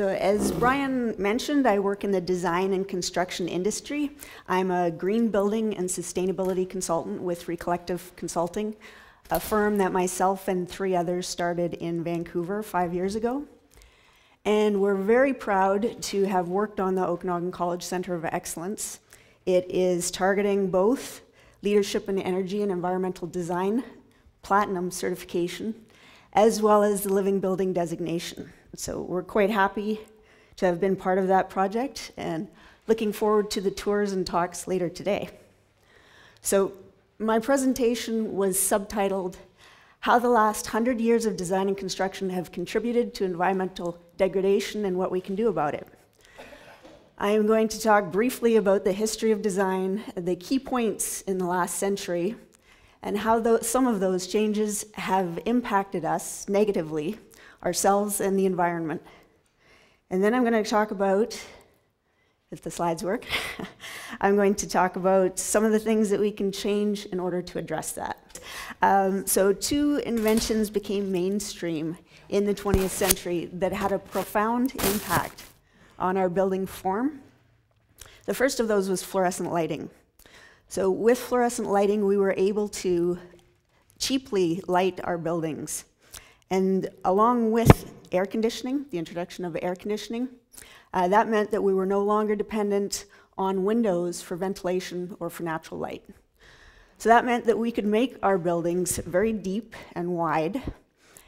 So as Brian mentioned, I work in the design and construction industry. I'm a green building and sustainability consultant with Recollective Consulting, a firm that myself and three others started in Vancouver five years ago. And we're very proud to have worked on the Okanagan College Center of Excellence. It is targeting both leadership in energy and environmental design, platinum certification, as well as the living building designation. So we're quite happy to have been part of that project and looking forward to the tours and talks later today. So my presentation was subtitled How the Last Hundred Years of Design and Construction Have Contributed to Environmental Degradation and What We Can Do About It. I am going to talk briefly about the history of design, the key points in the last century, and how some of those changes have impacted us negatively ourselves and the environment. And then I'm going to talk about, if the slides work, I'm going to talk about some of the things that we can change in order to address that. Um, so, two inventions became mainstream in the 20th century that had a profound impact on our building form. The first of those was fluorescent lighting. So, with fluorescent lighting, we were able to cheaply light our buildings. And along with air conditioning, the introduction of air conditioning, uh, that meant that we were no longer dependent on windows for ventilation or for natural light. So that meant that we could make our buildings very deep and wide,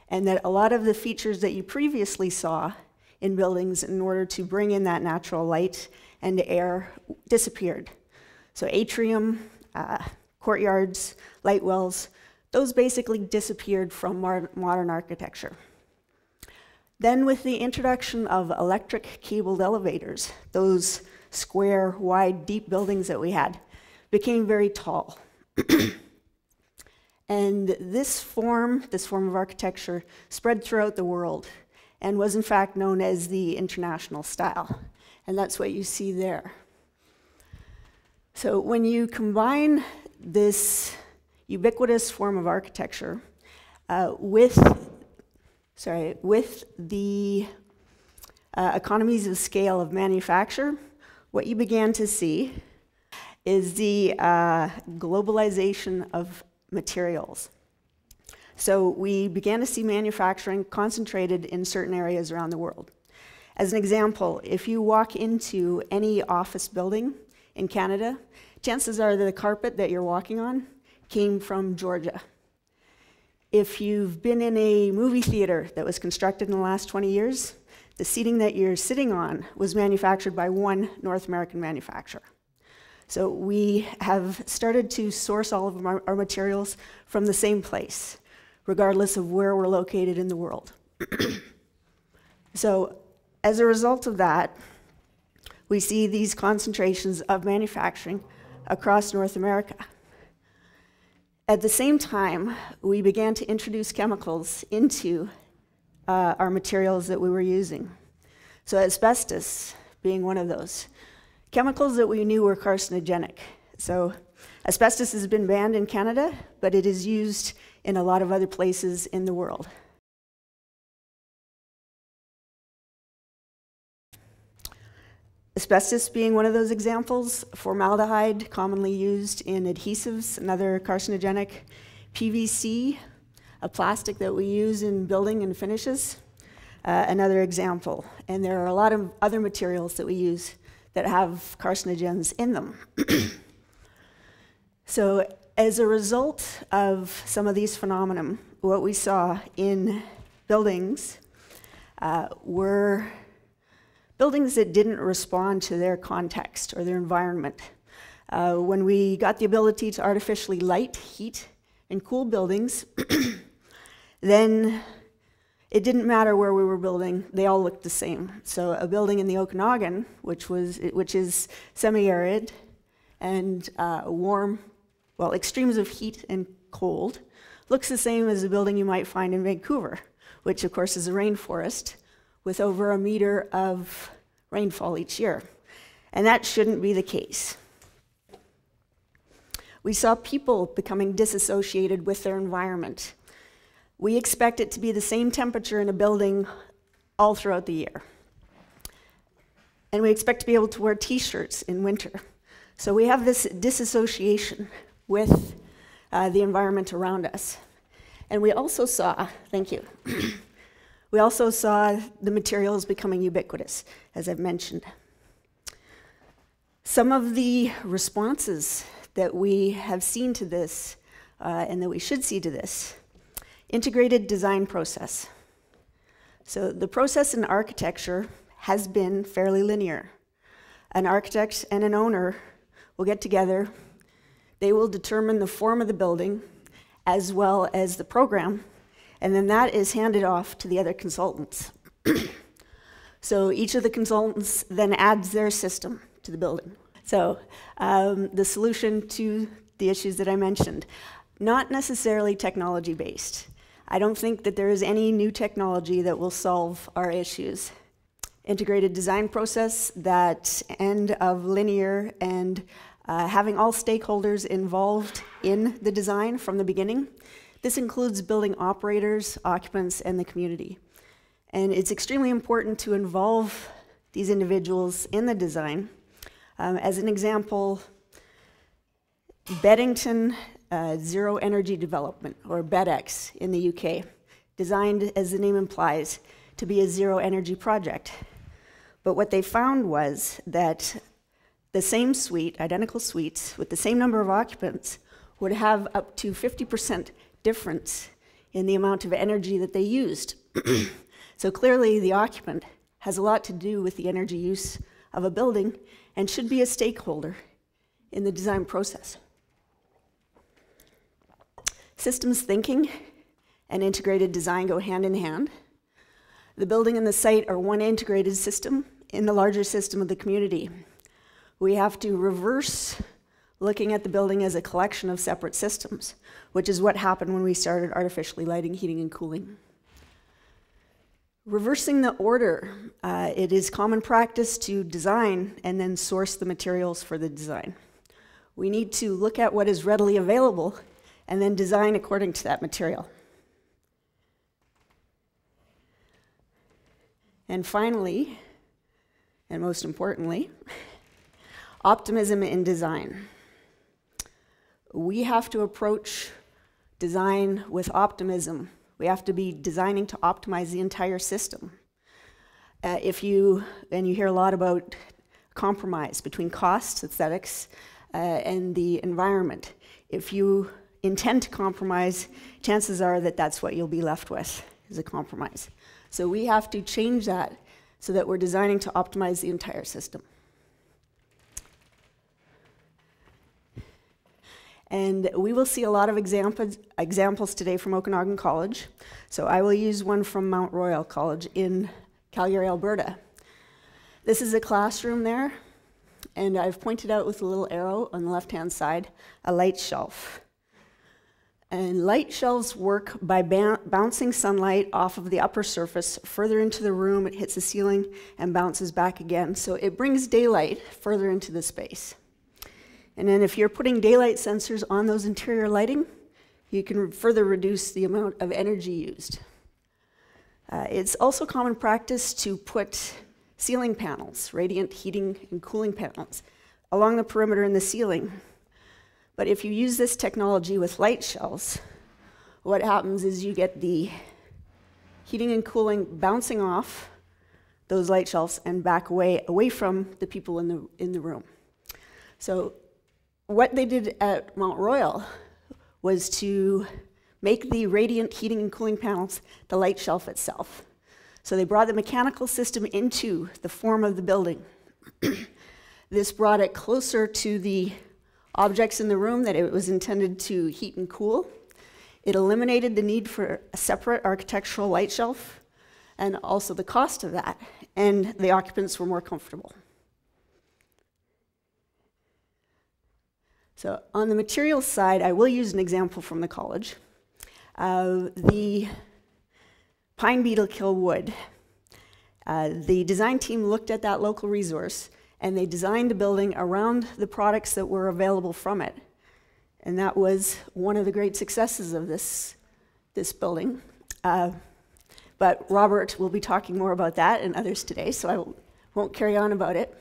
and that a lot of the features that you previously saw in buildings in order to bring in that natural light and air disappeared. So atrium, uh, courtyards, light wells, those basically disappeared from modern architecture. Then, with the introduction of electric cabled elevators, those square, wide, deep buildings that we had became very tall. and this form, this form of architecture, spread throughout the world and was in fact known as the international style. And that's what you see there. So when you combine this ubiquitous form of architecture uh, with, sorry, with the uh, economies of scale of manufacture, what you began to see is the uh, globalization of materials. So we began to see manufacturing concentrated in certain areas around the world. As an example, if you walk into any office building in Canada, chances are that the carpet that you're walking on came from Georgia. If you've been in a movie theater that was constructed in the last 20 years, the seating that you're sitting on was manufactured by one North American manufacturer. So we have started to source all of our, our materials from the same place, regardless of where we're located in the world. so as a result of that, we see these concentrations of manufacturing across North America. At the same time, we began to introduce chemicals into uh, our materials that we were using. So, asbestos being one of those. Chemicals that we knew were carcinogenic. So, asbestos has been banned in Canada, but it is used in a lot of other places in the world. Asbestos being one of those examples, formaldehyde, commonly used in adhesives, another carcinogenic, PVC, a plastic that we use in building and finishes, uh, another example. And there are a lot of other materials that we use that have carcinogens in them. so, as a result of some of these phenomena, what we saw in buildings uh, were buildings that didn't respond to their context or their environment. Uh, when we got the ability to artificially light, heat, and cool buildings, then it didn't matter where we were building, they all looked the same. So a building in the Okanagan, which, was, which is semi-arid and uh, warm, well, extremes of heat and cold, looks the same as a building you might find in Vancouver, which of course is a rainforest with over a meter of rainfall each year. And that shouldn't be the case. We saw people becoming disassociated with their environment. We expect it to be the same temperature in a building all throughout the year. and we expect to be able to wear t shirts in winter. So we have this disassociation with uh, the environment around us. And we also saw, thank you, we also saw the materials becoming ubiquitous, as I've mentioned. Some of the responses that we have seen to this uh, and that we should see to this integrated design process. So, the process in architecture has been fairly linear. An architect and an owner will get together, they will determine the form of the building as well as the program, and then that is handed off to the other consultants. so each of the consultants then adds their system to the building. So um, the solution to the issues that I mentioned, not necessarily technology based. I don't think that there is any new technology that will solve our issues integrated design process, that end of linear and uh, having all stakeholders involved in the design from the beginning. This includes building operators, occupants, and the community. And it's extremely important to involve these individuals in the design. Um, as an example, Beddington uh, Zero Energy Development, or BedZED in the UK, designed, as the name implies, to be a zero energy project. But what they found was that the same suite, identical suites, with the same number of occupants, would have up to 50% difference in the amount of energy that they used. so clearly, the occupant has a lot to do with the energy use of a building and should be a stakeholder in the design process. Systems thinking and integrated design go hand in hand. The building and the site are one integrated system in the larger system of the community. We have to reverse looking at the building as a collection of separate systems, which is what happened when we started artificially lighting, heating, and cooling. Reversing the order, uh, it is common practice to design and then source the materials for the design. We need to look at what is readily available and then design according to that material. And finally, and most importantly, optimism in design. We have to approach design with optimism. We have to be designing to optimize the entire system. Uh, if you, and you hear a lot about compromise between cost, aesthetics, uh, and the environment. If you intend to compromise, chances are that that's what you'll be left with, is a compromise. So we have to change that so that we're designing to optimize the entire system. And we will see a lot of examples, examples today from Okanagan College. So I will use one from Mount Royal College in Calgary, Alberta. This is a classroom there, and I've pointed out with a little arrow on the left hand side a light shelf. And light shelves work by bouncing sunlight off of the upper surface further into the room. It hits the ceiling and bounces back again. So it brings daylight further into the space. And then if you're putting daylight sensors on those interior lighting, you can further reduce the amount of energy used. Uh, it's also common practice to put ceiling panels, radiant heating and cooling panels, along the perimeter in the ceiling but if you use this technology with light shelves, what happens is you get the heating and cooling bouncing off those light shelves and back away, away from the people in the, in the room. So what they did at Mount Royal was to make the radiant heating and cooling panels the light shelf itself. So they brought the mechanical system into the form of the building. this brought it closer to the objects in the room that it was intended to heat and cool. It eliminated the need for a separate architectural light shelf and also the cost of that, and the occupants were more comfortable. So on the materials side, I will use an example from the college. Uh, the pine beetle kill wood. Uh, the design team looked at that local resource and they designed the building around the products that were available from it. And that was one of the great successes of this, this building. Uh, but Robert will be talking more about that and others today, so I won't carry on about it.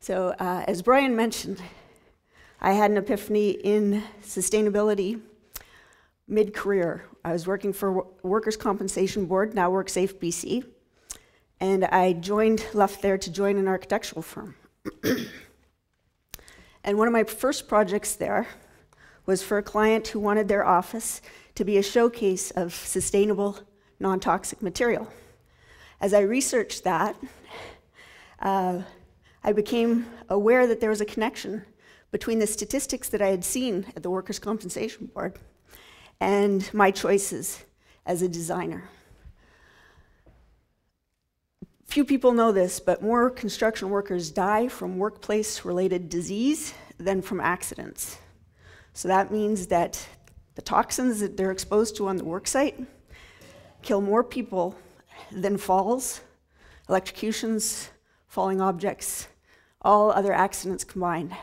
So, uh, as Brian mentioned, I had an epiphany in sustainability mid career. I was working for Workers' Compensation Board, now WorkSafe BC, and I joined, left there to join an architectural firm. and one of my first projects there was for a client who wanted their office to be a showcase of sustainable, non toxic material. As I researched that, uh, I became aware that there was a connection between the statistics that I had seen at the Workers' Compensation Board and my choices as a designer. Few people know this, but more construction workers die from workplace related disease than from accidents. So that means that the toxins that they're exposed to on the worksite kill more people than falls, electrocutions, falling objects, all other accidents combined.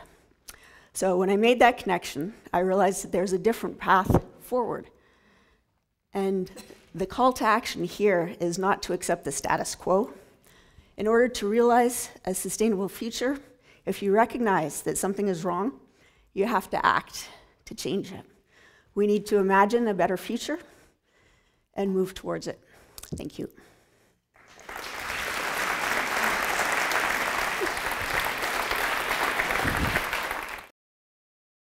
So when I made that connection, I realized that there's a different path forward. And the call to action here is not to accept the status quo. In order to realize a sustainable future, if you recognize that something is wrong, you have to act to change it. We need to imagine a better future and move towards it. Thank you.